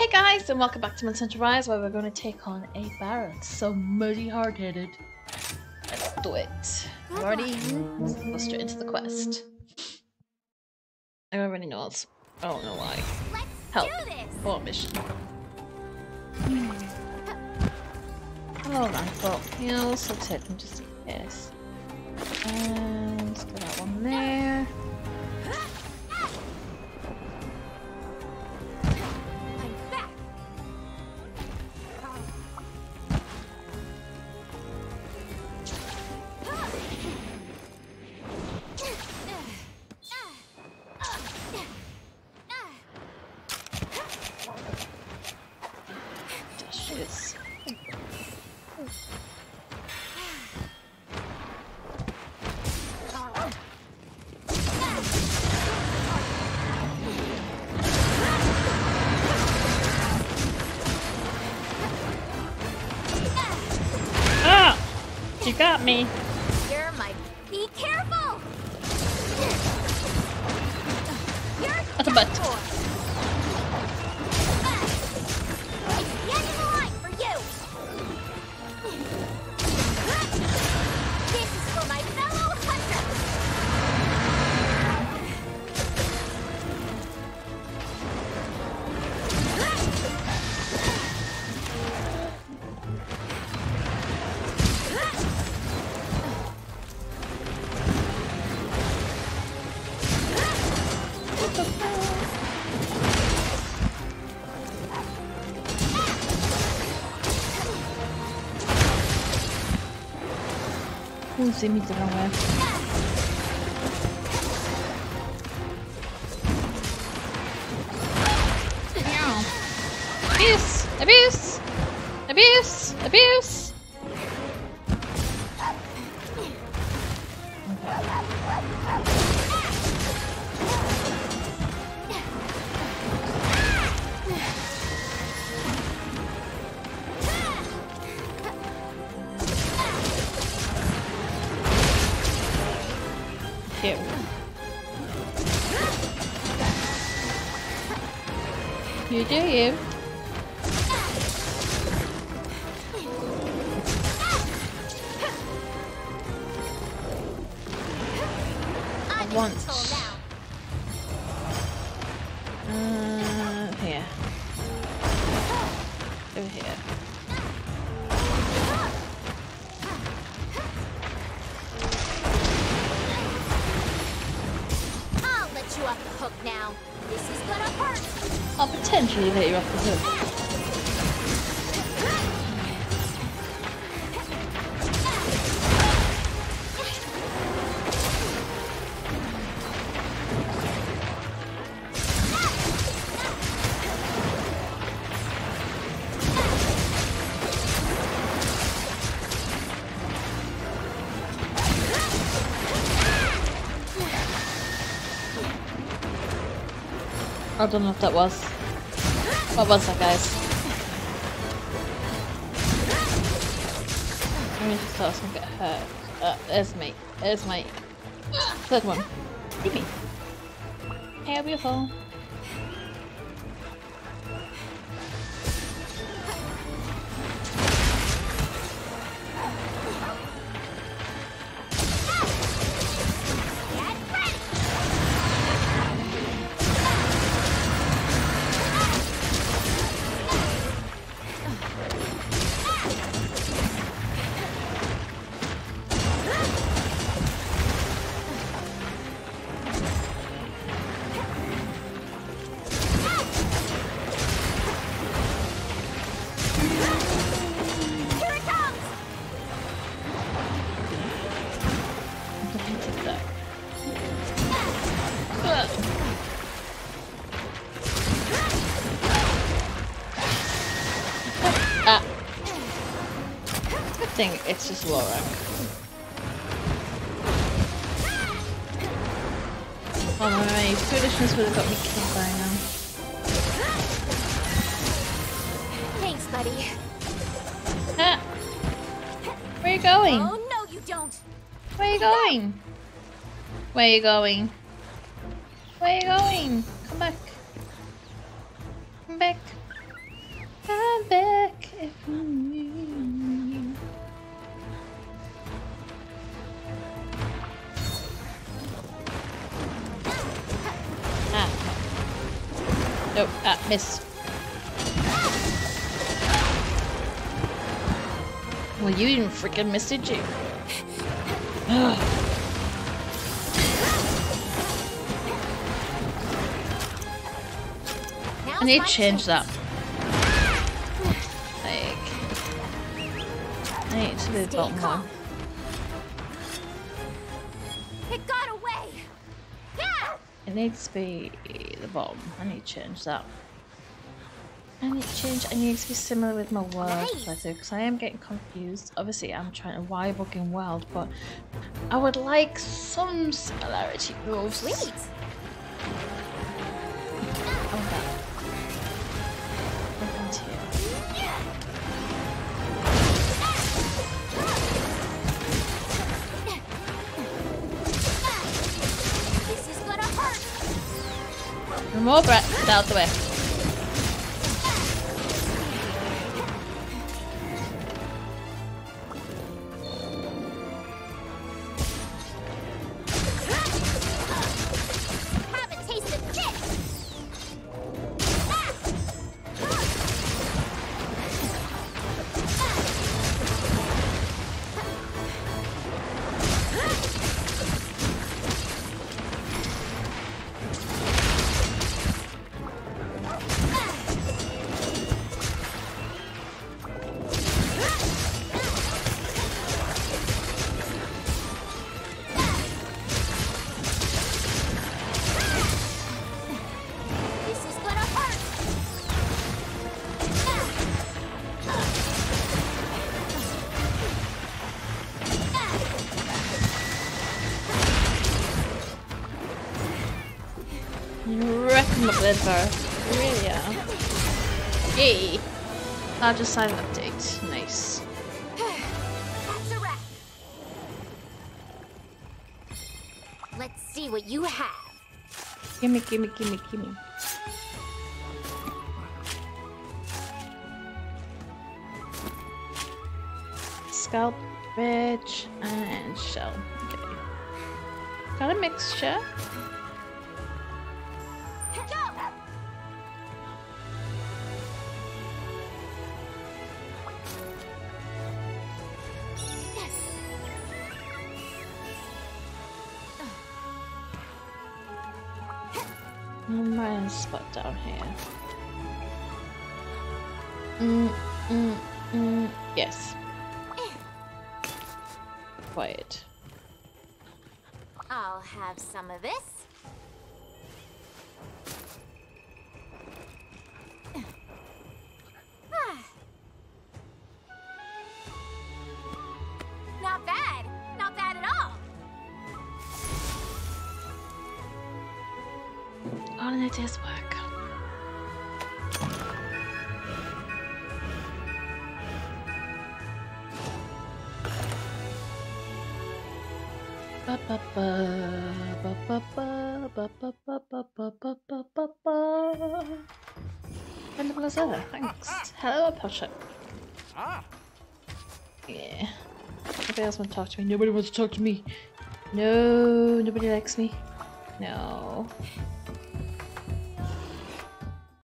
Hey guys, and welcome back to Monster Hunter Rise, where we're going to take on a Barroth. So muddy hard-headed. Let's do it. Already, let's go straight into the quest. I already know it's. I don't know why. Help. Or oh, mission. Oh, rifle. Yeah, I'll also take them just case. And let's get that one there. Got me. You're my. Be careful. You're At the butt. for. Use midrão, é. Abuse! Abuse! Abuse! Abuse! Do you. Once. Uh, here. Over here. I'll let you off the hook now. This is gonna hurt. I'll potentially let you off the hook. I don't know if that was. What was that, guys? Let me just thought I was get hurt. Uh, there's me. There's my third one. See me. Hey, beautiful. Thing it's just low rank. Oh my foolishness would have got me killed by now. Thanks, buddy. Ah. Where are you going? Oh no, you don't. Where are you going? Where are you going? Where are you going? Come back. Come back. come back if you Nope, ah, miss. Well, you didn't freaking miss, did you? I need to change that. Like, I need to do the bottom one. It got away. Yeah. It needs to be the bottom. I need to change that. I need to change. I need to be similar with my Nice. letter because I am getting confused. Obviously, I'm trying to why booking world, but I would like some similarity. Oh, Sweet. Remove it. Out the way. You're wrecking my blood really are. Yay! Largest side update. Nice. That's a wrap. Let's see what you have. Gimme, gimme, gimme, gimme. Scalp, ridge, and shell. Okay. Got a mixture. I'm right spot down here. Mm, mm, mm, yes. Quiet. I'll have some of this. Ba ba ba ba. And Blazella, thanks. Hello, Pasha. Ah, Yeah. Nobody else wants to talk to me. Nobody wants to talk to me. No, nobody likes me. No.